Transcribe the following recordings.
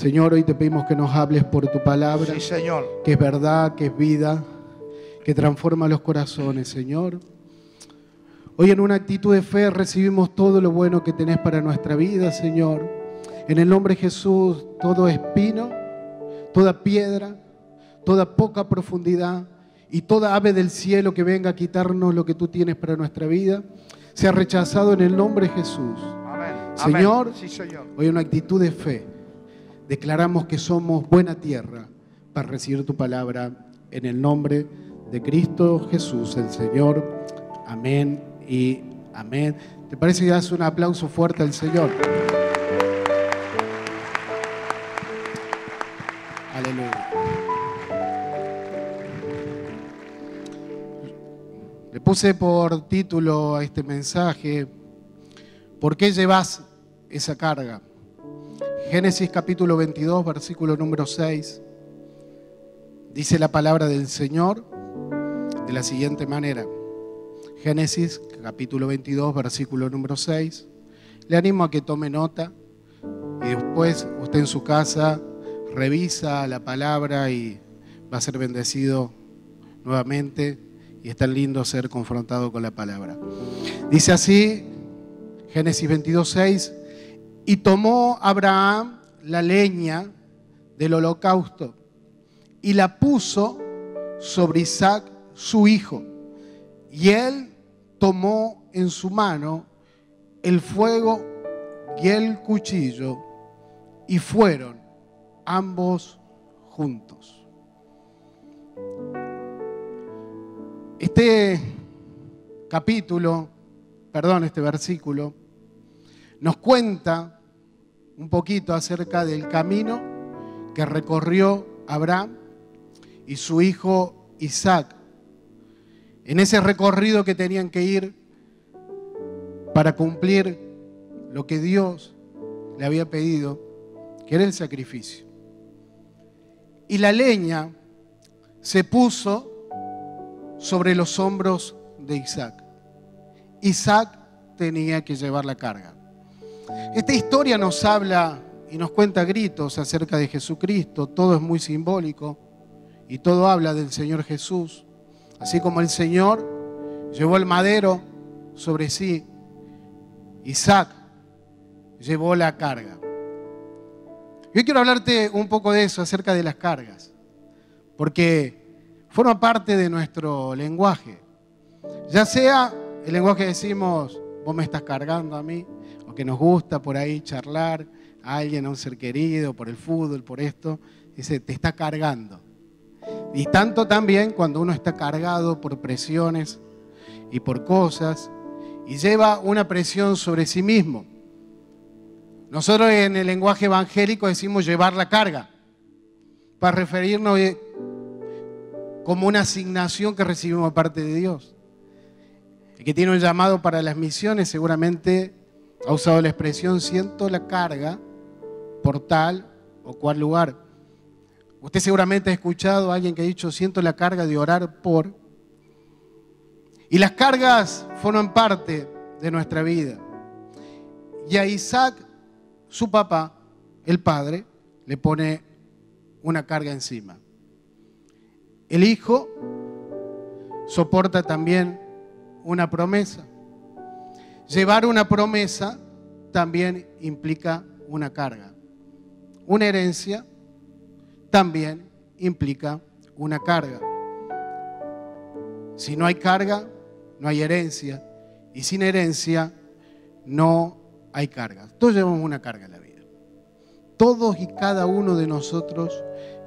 Señor, hoy te pedimos que nos hables por tu palabra, Sí, Señor. que es verdad, que es vida, que transforma los corazones, Señor. Hoy en una actitud de fe recibimos todo lo bueno que tenés para nuestra vida, Señor. En el nombre de Jesús, todo espino, toda piedra, toda poca profundidad y toda ave del cielo que venga a quitarnos lo que tú tienes para nuestra vida, sea rechazado en el nombre de Jesús. Amén. Señor. Amén. Sí, Señor. Hoy en una actitud de fe declaramos que somos buena tierra para recibir tu palabra en el nombre de Cristo Jesús, el Señor. Amén y amén. ¿Te parece que das un aplauso fuerte al Señor? Aleluya. Le puse por título a este mensaje, ¿por qué llevas esa carga? Génesis capítulo 22, versículo número 6, dice la palabra del Señor de la siguiente manera. Génesis capítulo 22, versículo número 6. Le animo a que tome nota y después usted en su casa revisa la palabra y va a ser bendecido nuevamente y es tan lindo ser confrontado con la palabra. Dice así, Génesis 22, 6, y tomó Abraham la leña del holocausto y la puso sobre Isaac, su hijo. Y él tomó en su mano el fuego y el cuchillo y fueron ambos juntos. Este capítulo, perdón, este versículo, nos cuenta un poquito acerca del camino que recorrió Abraham y su hijo Isaac. En ese recorrido que tenían que ir para cumplir lo que Dios le había pedido, que era el sacrificio. Y la leña se puso sobre los hombros de Isaac. Isaac tenía que llevar la carga. Esta historia nos habla y nos cuenta gritos acerca de Jesucristo. Todo es muy simbólico y todo habla del Señor Jesús. Así como el Señor llevó el madero sobre sí, Isaac llevó la carga. Yo quiero hablarte un poco de eso, acerca de las cargas, porque forma parte de nuestro lenguaje. Ya sea el lenguaje que decimos, vos me estás cargando a mí, que nos gusta por ahí charlar a alguien, a un ser querido, por el fútbol, por esto, dice, te está cargando. Y tanto también cuando uno está cargado por presiones y por cosas, y lleva una presión sobre sí mismo. Nosotros en el lenguaje evangélico decimos llevar la carga, para referirnos como una asignación que recibimos de parte de Dios. El que tiene un llamado para las misiones seguramente ha usado la expresión siento la carga por tal o cual lugar. Usted seguramente ha escuchado a alguien que ha dicho siento la carga de orar por. Y las cargas forman parte de nuestra vida. Y a Isaac, su papá, el padre, le pone una carga encima. El hijo soporta también una promesa. Llevar una promesa también implica una carga. Una herencia también implica una carga. Si no hay carga, no hay herencia. Y sin herencia, no hay carga. Todos llevamos una carga en la vida. Todos y cada uno de nosotros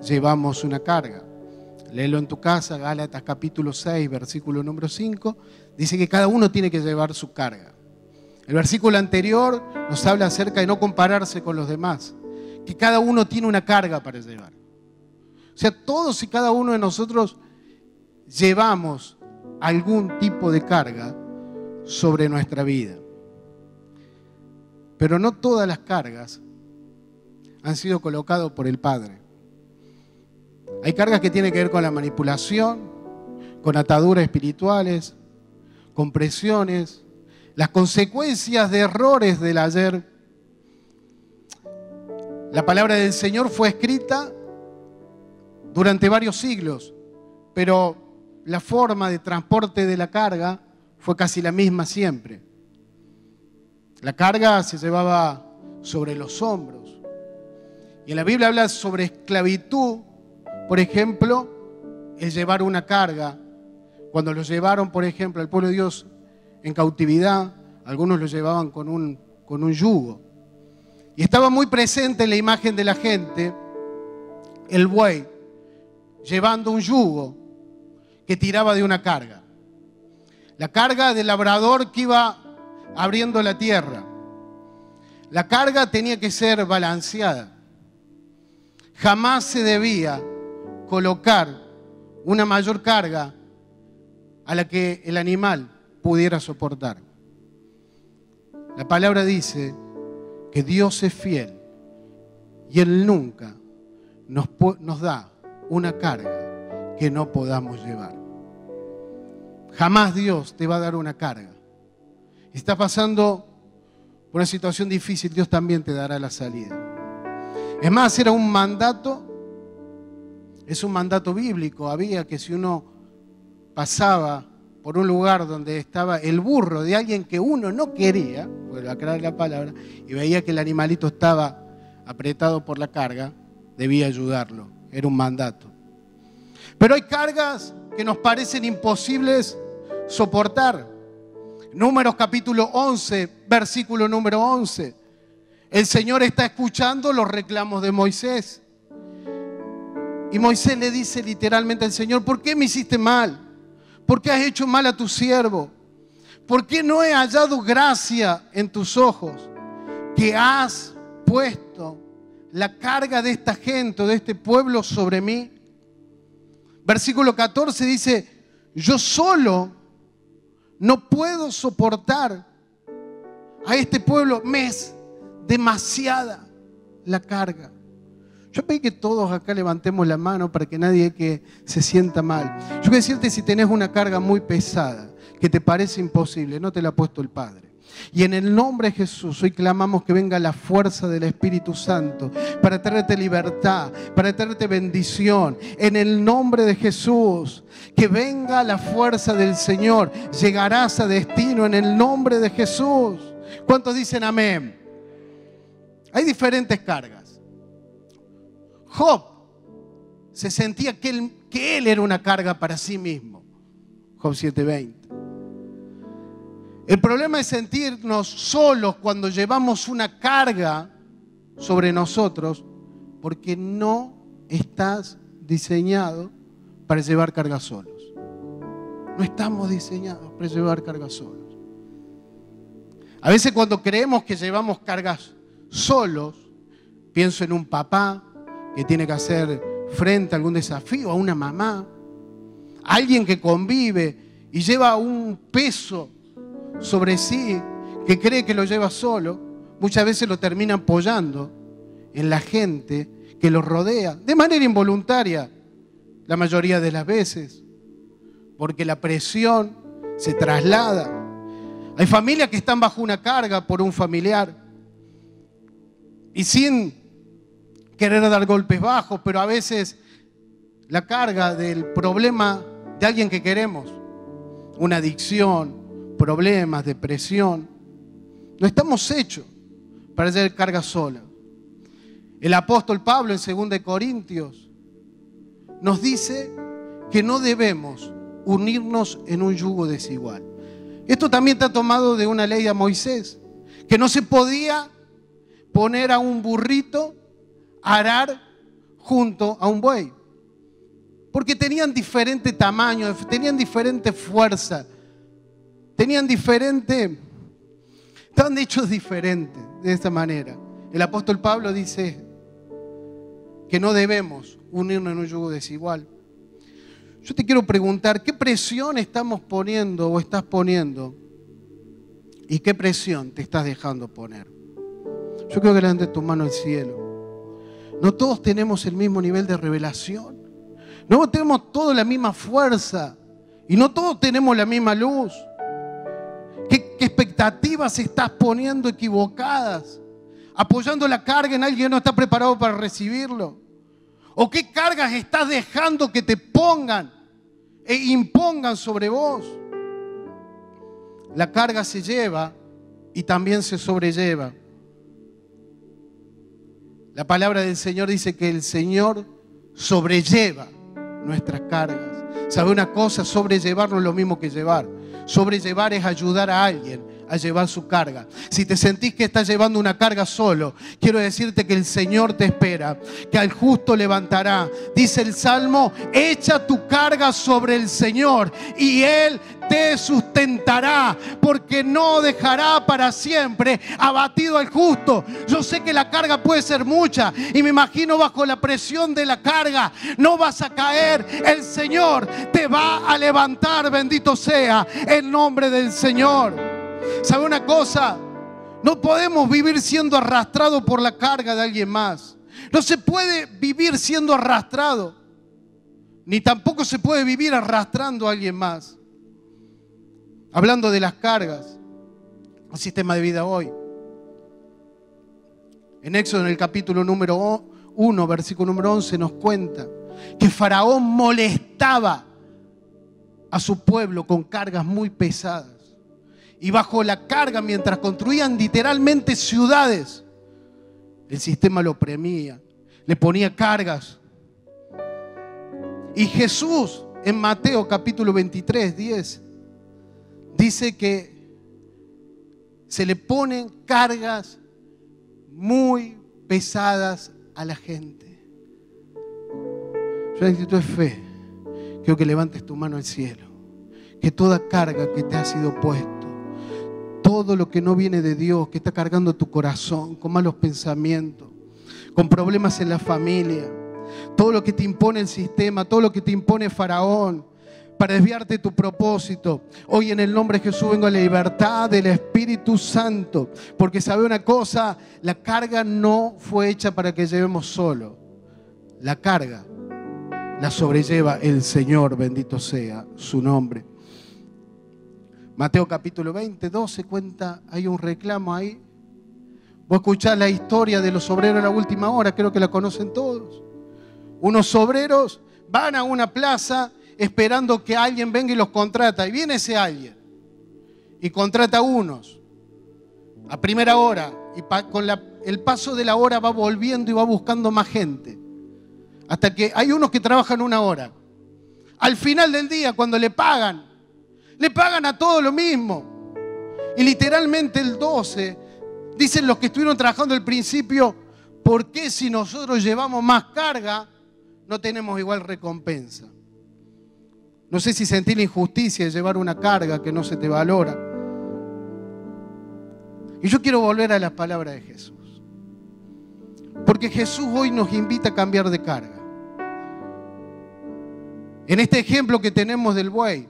llevamos una carga. Léelo en tu casa, Gálatas capítulo 6, versículo número 5. Dice que cada uno tiene que llevar su carga. El versículo anterior nos habla acerca de no compararse con los demás, que cada uno tiene una carga para llevar. O sea, todos y cada uno de nosotros llevamos algún tipo de carga sobre nuestra vida. Pero no todas las cargas han sido colocadas por el Padre. Hay cargas que tienen que ver con la manipulación, con ataduras espirituales, con presiones, las consecuencias de errores del ayer. La palabra del Señor fue escrita durante varios siglos, pero la forma de transporte de la carga fue casi la misma siempre. La carga se llevaba sobre los hombros. Y en la Biblia habla sobre esclavitud, por ejemplo, el llevar una carga. Cuando lo llevaron, por ejemplo, al pueblo de Dios en cautividad, algunos lo llevaban con un, con un yugo. Y estaba muy presente en la imagen de la gente el buey llevando un yugo que tiraba de una carga. La carga del labrador que iba abriendo la tierra. La carga tenía que ser balanceada. Jamás se debía colocar una mayor carga a la que el animal pudiera soportar. La palabra dice que Dios es fiel y Él nunca nos, da una carga que no podamos llevar. Jamás Dios te va a dar una carga. Si estás pasando por una situación difícil, Dios también te dará la salida. Es más, era un mandato, es un mandato bíblico. Había que si uno pasaba por un lugar donde estaba el burro de alguien que uno no quería, vuelvo a aclarar la palabra, y veía que el animalito estaba apretado por la carga, debía ayudarlo. Era un mandato. Pero hay cargas que nos parecen imposibles soportar. Números capítulo 11, versículo número 11. El Señor está escuchando los reclamos de Moisés. Y Moisés le dice literalmente al Señor, ¿por qué me hiciste mal? ¿Por qué has hecho mal a tu siervo? ¿Por qué no he hallado gracia en tus ojos que has puesto la carga de esta gente, de este pueblo sobre mí? Versículo 14 dice, yo solo no puedo soportar a este pueblo, me es demasiada la carga. Yo pedí que todos acá levantemos la mano para que nadie que se sienta mal. Yo quiero decirte si tenés una carga muy pesada que te parece imposible, no te la ha puesto el Padre. Y en el nombre de Jesús hoy clamamos que venga la fuerza del Espíritu Santo para traerte libertad, para traerte bendición. En el nombre de Jesús, que venga la fuerza del Señor. Llegarás a destino en el nombre de Jesús. ¿Cuántos dicen amén? Hay diferentes cargas. Job se sentía que él, que él era una carga para sí mismo. Job 7:20. El problema es sentirnos solos cuando llevamos una carga sobre nosotros porque no estás diseñado para llevar cargas solos. No estamos diseñados para llevar cargas solos. A veces cuando creemos que llevamos cargas solos, pienso en un papá que tiene que hacer frente a algún desafío, a una mamá, a alguien que convive y lleva un peso sobre sí, que cree que lo lleva solo, muchas veces lo termina apoyando en la gente que lo rodea, de manera involuntaria, la mayoría de las veces, porque la presión se traslada. Hay familias que están bajo una carga por un familiar y sin querer dar golpes bajos, pero a veces la carga del problema de alguien que queremos, una adicción, problemas, depresión. No estamos hechos para hacer carga sola. El apóstol Pablo en 2 Corintios nos dice que no debemos unirnos en un yugo desigual. Esto también está tomado de una ley de Moisés, que no se podía poner a un burrito arar junto a un buey, porque tenían diferente tamaño, tenían diferente fuerza, tenían diferente, estaban hechos diferentes de esta manera. El apóstol Pablo dice que no debemos unirnos en un yugo desigual. Yo te quiero preguntar, ¿qué presión estamos poniendo o estás poniendo? ¿Y qué presión te estás dejando poner? Yo creo que levante tu mano al cielo. No todos tenemos el mismo nivel de revelación. No tenemos toda la misma fuerza. Y no todos tenemos la misma luz. ¿Qué, expectativas estás poniendo equivocadas apoyando la carga en alguien que no está preparado para recibirlo? ¿O qué cargas estás dejando que te pongan e impongan sobre vos? La carga se lleva y también se sobrelleva. La palabra del Señor dice que el Señor sobrelleva nuestras cargas. ¿Sabe una cosa? Sobrellevar no es lo mismo que llevar. Sobrellevar es ayudar a alguien a llevar su carga. Si te sentís que estás llevando una carga solo, quiero decirte que el Señor te espera, que al justo levantará. Dice el Salmo, echa tu carga sobre el Señor y Él te sustentará, porque no dejará para siempre abatido al justo. Yo sé que la carga puede ser mucha y me imagino bajo la presión de la carga no vas a caer. El Señor te va a levantar, bendito sea el nombre del Señor. ¿Sabe una cosa? No podemos vivir siendo arrastrados por la carga de alguien más. No se puede vivir siendo arrastrado. Ni tampoco se puede vivir arrastrando a alguien más. Hablando de las cargas, el sistema de vida hoy. En Éxodo, en el capítulo número 1, versículo número 11, nos cuenta que Faraón molestaba a su pueblo con cargas muy pesadas y bajo la carga mientras construían literalmente ciudades. El sistema lo premia, le ponía cargas. Y Jesús en Mateo capítulo 23, 10, dice que se le ponen cargas muy pesadas a la gente. Yo necesito es fe. Quiero que levantes tu mano al cielo. Que toda carga que te ha sido puesta todo lo que no viene de Dios, que está cargando tu corazón con malos pensamientos, con problemas en la familia, todo lo que te impone el sistema, todo lo que te impone Faraón, para desviarte tu propósito. Hoy en el nombre de Jesús vengo a la libertad del Espíritu Santo, porque sabe una cosa, la carga no fue hecha para que llevemos solo. La carga la sobrelleva el Señor, bendito sea su nombre. Mateo capítulo 20, 12 cuenta, hay un reclamo ahí. Vos escuchás la historia de los obreros en la última hora, creo que la conocen todos. Unos obreros van a una plaza esperando que alguien venga y los contrata. Y viene ese alguien y contrata a unos a primera hora. Y con el paso de la hora va volviendo y va buscando más gente. Hasta que hay unos que trabajan una hora. Al final del día, cuando le pagan, le pagan a todo lo mismo. Y literalmente el 12, dicen los que estuvieron trabajando al principio, ¿por qué si nosotros llevamos más carga no tenemos igual recompensa? No sé si sentí la injusticia de llevar una carga que no se te valora. Y yo quiero volver a las palabras de Jesús. Porque Jesús hoy nos invita a cambiar de carga. En este ejemplo que tenemos del buey,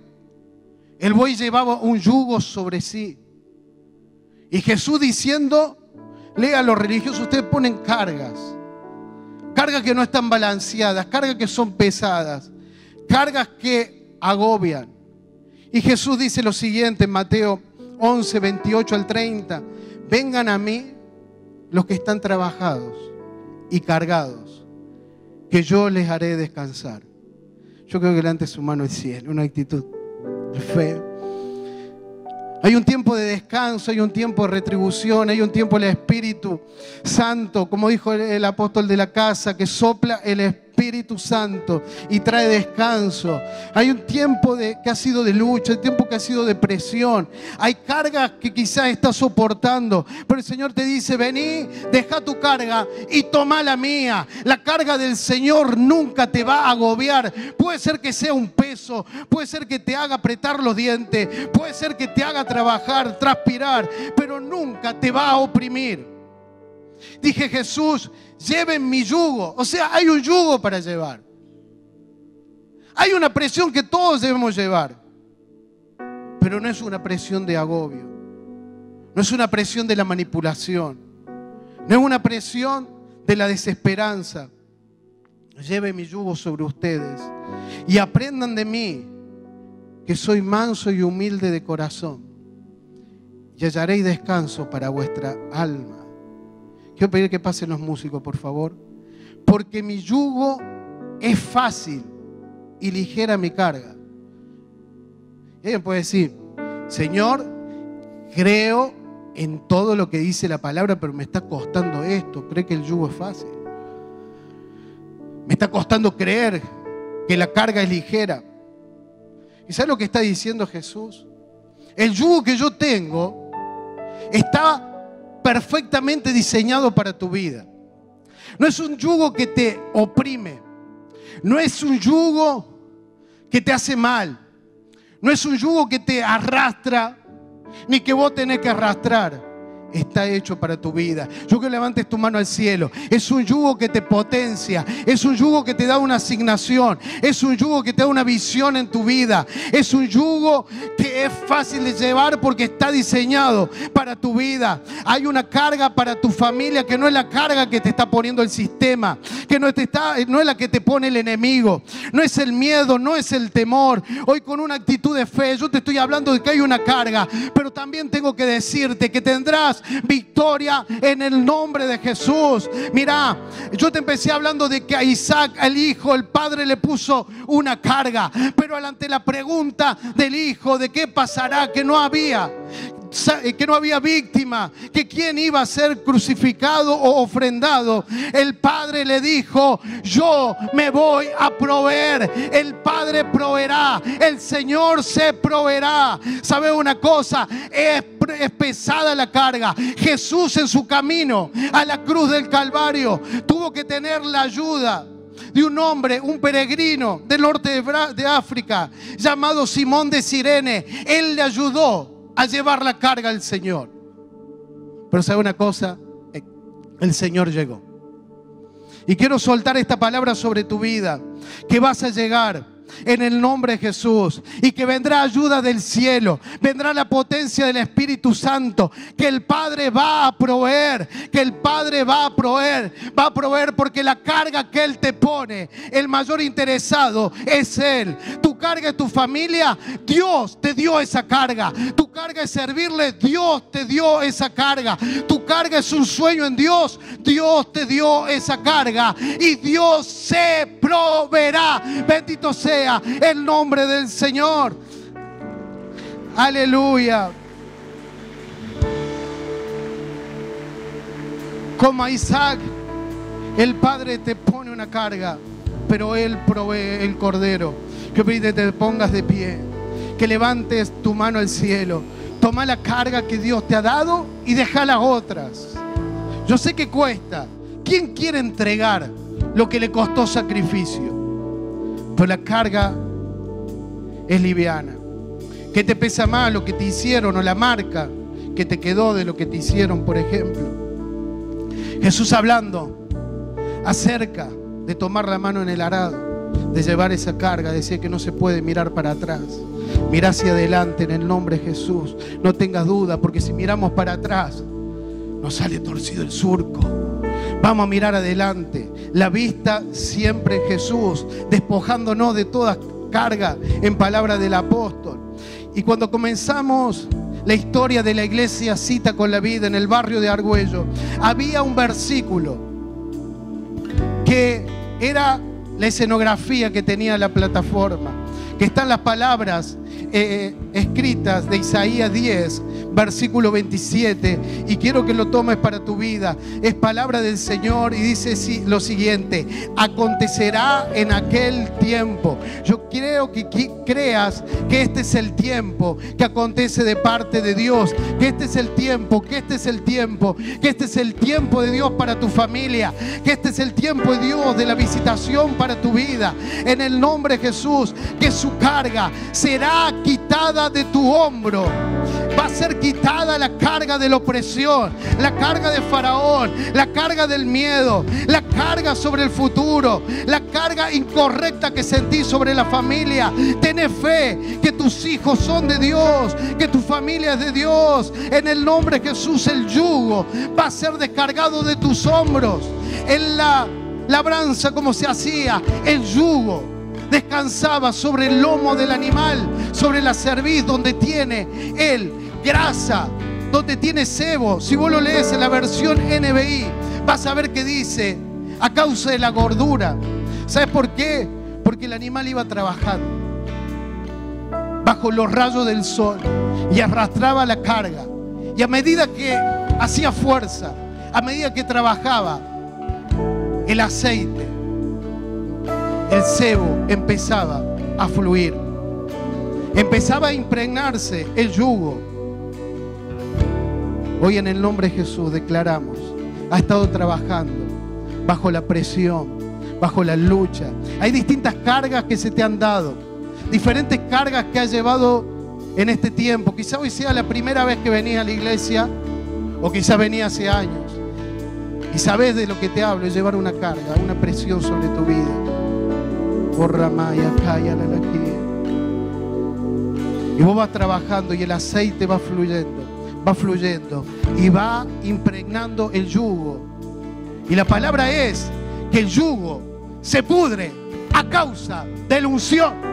el buey llevaba un yugo sobre sí. Y Jesús diciendo, lea a los religiosos, ustedes ponen cargas. Cargas que no están balanceadas, cargas que son pesadas, cargas que agobian. Y Jesús dice lo siguiente en Mateo 11, 28 al 30. Vengan a mí los que están trabajados y cargados, que yo les haré descansar. Yo creo que delante de su mano el cielo, una actitud fe. Hay un tiempo de descanso, hay un tiempo de retribución, hay un tiempo del Espíritu Santo, como dijo el apóstol de la casa, que sopla el Espíritu Espíritu Santo y trae descanso. Hay un tiempo que ha sido de lucha, hay tiempo que ha sido de presión. Hay cargas que quizás estás soportando, pero el Señor te dice, vení, deja tu carga y toma la mía. La carga del Señor nunca te va a agobiar. Puede ser que sea un peso, puede ser que te haga apretar los dientes, puede ser que te haga trabajar, transpirar, pero nunca te va a oprimir. Dije Jesús, lleven mi yugo. O sea, hay un yugo para llevar. Hay una presión que todos debemos llevar. Pero no es una presión de agobio. No es una presión de la manipulación. No es una presión de la desesperanza. Lleven mi yugo sobre ustedes y aprendan de mí que soy manso y humilde de corazón y hallaréis descanso para vuestra alma Quiero pedir que pasen los músicos, por favor. Porque mi yugo es fácil y ligera mi carga. Y alguien puede decir, Señor, creo en todo lo que dice la palabra, pero me está costando esto. ¿Cree que el yugo es fácil? Me está costando creer que la carga es ligera. ¿Y sabe lo que está diciendo Jesús? El yugo que yo tengo está perfectamente diseñado para tu vida. No es un yugo que te oprime. No es un yugo que te hace mal. No es un yugo que te arrastra, ni que vos tenés que arrastrar está hecho para tu vida. Yo que levantes tu mano al cielo. Es un yugo que te potencia. Es un yugo que te da una asignación. Es un yugo que te da una visión en tu vida. Es un yugo que es fácil de llevar porque está diseñado para tu vida. Hay una carga para tu familia que no es la carga que te está poniendo el sistema. Que no, te está, no es la que te pone el enemigo. No es el miedo, no es el temor. Hoy con una actitud de fe, yo te estoy hablando de que hay una carga. Pero también tengo que decirte que tendrás victoria en el nombre de Jesús. Mira, yo te empecé hablando de que a Isaac, el hijo, el padre le puso una carga, pero ante la pregunta del hijo de qué pasará, que no había, que no había víctima, que quién iba a ser crucificado o ofrendado. El Padre le dijo, yo me voy a proveer. El Padre proveerá, el Señor se proveerá. ¿Sabe una cosa? Es, es pesada la carga. Jesús en su camino a la cruz del Calvario tuvo que tener la ayuda de un hombre, un peregrino del norte de África, llamado Simón de Sirene. Él le ayudó a llevar la carga al Señor. Pero sabe una cosa, el Señor llegó. Y quiero soltar esta palabra sobre tu vida, que vas a llegar en el nombre de Jesús y que vendrá ayuda del cielo, vendrá la potencia del Espíritu Santo, que el Padre va a proveer, que el Padre va a proveer, va a proveer porque la carga que Él te pone, el mayor interesado es Él. Tu carga es tu familia, Dios te dio esa carga. Carga es servirle, Dios te dio esa carga. Tu carga es un sueño en Dios, Dios te dio esa carga y Dios se proveerá. Bendito sea el nombre del Señor. Aleluya. Como Isaac, el Padre te pone una carga, pero Él provee el cordero. Que te pongas de pie, que levantes tu mano al cielo. Toma la carga que Dios te ha dado y deja las otras. Yo sé que cuesta. ¿Quién quiere entregar lo que le costó sacrificio? Pero la carga es liviana. ¿Qué te pesa más lo que te hicieron o la marca que te quedó de lo que te hicieron, por ejemplo? Jesús hablando acerca de tomar la mano en el arado, de llevar esa carga, decía que no se puede mirar para atrás. Mira hacia adelante en el nombre de Jesús. No tengas duda, porque si miramos para atrás, nos sale torcido el surco. Vamos a mirar adelante. La vista siempre en Jesús, despojándonos de toda carga en palabra del apóstol. Y cuando comenzamos la historia de la iglesia Cita con la Vida en el barrio de Argüello, había un versículo que era la escenografía que tenía la plataforma, que están las palabras eh, escritas de Isaías 10, versículo 27, y quiero que lo tomes para tu vida. Es palabra del Señor y dice lo siguiente, acontecerá en aquel tiempo. Yo creo que creas que este es el tiempo que acontece de parte de Dios, que este es el tiempo, que este es el tiempo, que este es el tiempo de Dios para tu familia, que este es el tiempo de Dios de la visitación para tu vida. En el nombre de Jesús, que su carga será quitada de tu hombro. Va a ser quitada la carga de la opresión, la carga de Faraón, la carga del miedo, la carga sobre el futuro, la carga incorrecta que sentí sobre la familia. Ten fe que tus hijos son de Dios, que tu familia es de Dios. En el nombre de Jesús el yugo va a ser descargado de tus hombros. En la labranza como se hacía, el yugo descansaba sobre el lomo del animal, sobre la cerviz donde tiene él grasa, donde tiene sebo. Si vos lo lees en la versión NBI, vas a ver que dice, a causa de la gordura. ¿Sabes por qué? Porque el animal iba trabajando bajo los rayos del sol y arrastraba la carga. Y a medida que hacía fuerza, a medida que trabajaba, el aceite, el cebo empezaba a fluir. Empezaba a impregnarse el yugo. Hoy en el nombre de Jesús declaramos, ha estado trabajando bajo la presión, bajo la lucha. Hay distintas cargas que se te han dado, diferentes cargas que has llevado en este tiempo. Quizá hoy sea la primera vez que venís a la iglesia o quizá venía hace años. Y sabes de lo que te hablo, es llevar una carga, una presión sobre tu vida. Y vos vas trabajando y el aceite va fluyendo, va fluyendo y va impregnando el yugo. Y la palabra es que el yugo se pudre a causa de la unción.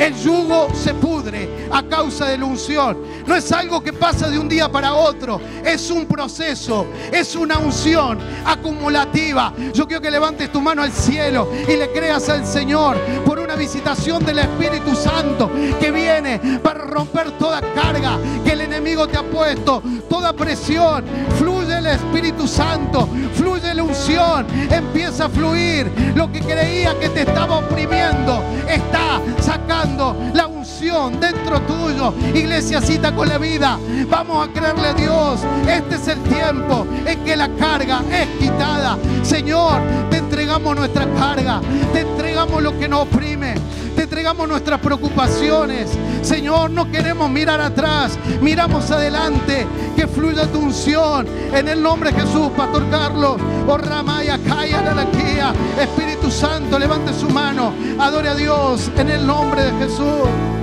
El yugo se pudre a causa de la unción. No es algo que pasa de un día para otro. Es un proceso. Es una unción acumulativa. Yo quiero que levantes tu mano al cielo y le creas al Señor por una visitación del Espíritu Santo que viene para romper toda carga que el enemigo te ha puesto. Toda presión. Fluye Espíritu Santo. Fluye la unción. Empieza a fluir. Lo que creía que te estaba oprimiendo está sacando la unción dentro tuyo. Iglesia cita con la vida. Vamos a creerle a Dios. Este es el tiempo en que la carga es quitada. Señor, te entregamos nuestra carga. Te entregamos lo que nos oprime. Entregamos nuestras preocupaciones. Señor, no queremos mirar atrás. Miramos adelante. Que fluya tu unción. En el nombre de Jesús, Pastor Carlos. Oh Ramaya, Espíritu Santo, levante su mano. Adore a Dios en el nombre de Jesús.